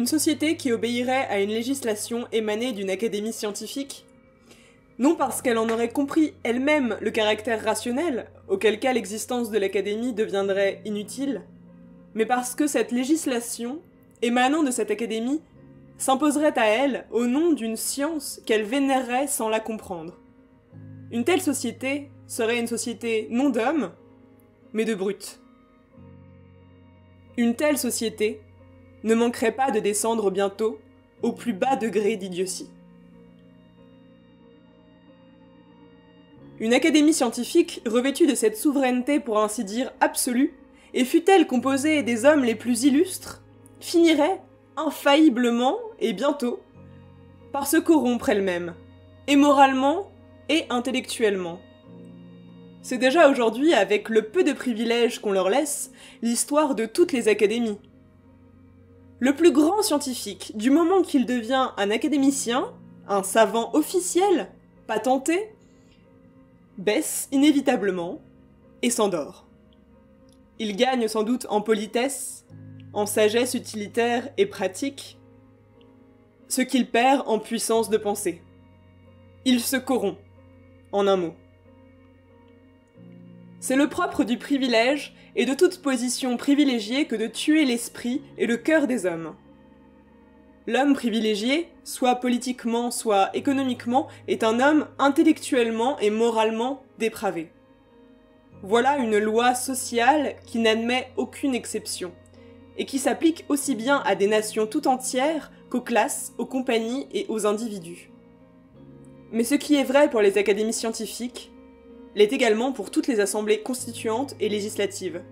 Une société qui obéirait à une législation émanée d'une académie scientifique Non parce qu'elle en aurait compris elle-même le caractère rationnel, auquel cas l'existence de l'académie deviendrait inutile, mais parce que cette législation, émanant de cette académie, s'imposerait à elle au nom d'une science qu'elle vénérerait sans la comprendre. Une telle société serait une société non d'hommes, mais de brutes. Une telle société ne manquerait pas de descendre bientôt au plus bas degré d'idiotie. Une académie scientifique revêtue de cette souveraineté pour ainsi dire absolue, et fût-elle composée des hommes les plus illustres, finirait, infailliblement et bientôt, par se corrompre elle-même, et moralement et intellectuellement. C'est déjà aujourd'hui, avec le peu de privilèges qu'on leur laisse, l'histoire de toutes les académies. Le plus grand scientifique, du moment qu'il devient un académicien, un savant officiel, patenté, baisse inévitablement et s'endort. Il gagne sans doute en politesse, en sagesse utilitaire et pratique, ce qu'il perd en puissance de pensée. Il se corrompt, en un mot. C'est le propre du privilège et de toute position privilégiée que de tuer l'esprit et le cœur des hommes. L'homme privilégié, soit politiquement, soit économiquement, est un homme intellectuellement et moralement dépravé. Voilà une loi sociale qui n'admet aucune exception, et qui s'applique aussi bien à des nations tout entières qu'aux classes, aux compagnies et aux individus. Mais ce qui est vrai pour les académies scientifiques, l'est également pour toutes les assemblées constituantes et législatives,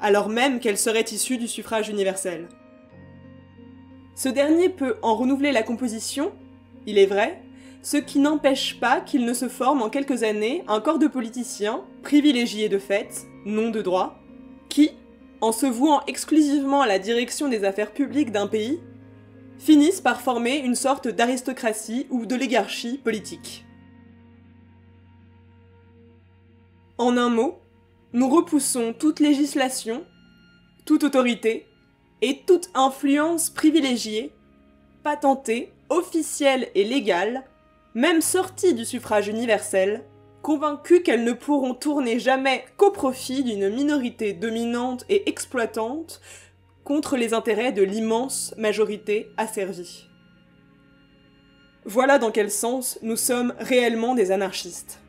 alors même qu'elles seraient issues du suffrage universel. Ce dernier peut en renouveler la composition, il est vrai, ce qui n'empêche pas qu'il ne se forme en quelques années un corps de politiciens, privilégiés de fait, non de droit, qui, en se vouant exclusivement à la direction des affaires publiques d'un pays, finissent par former une sorte d'aristocratie ou d'oligarchie politique. En un mot, nous repoussons toute législation, toute autorité et toute influence privilégiée, patentée, officielle et légale même sorties du suffrage universel, convaincus qu'elles ne pourront tourner jamais qu'au profit d'une minorité dominante et exploitante contre les intérêts de l'immense majorité asservie. Voilà dans quel sens nous sommes réellement des anarchistes.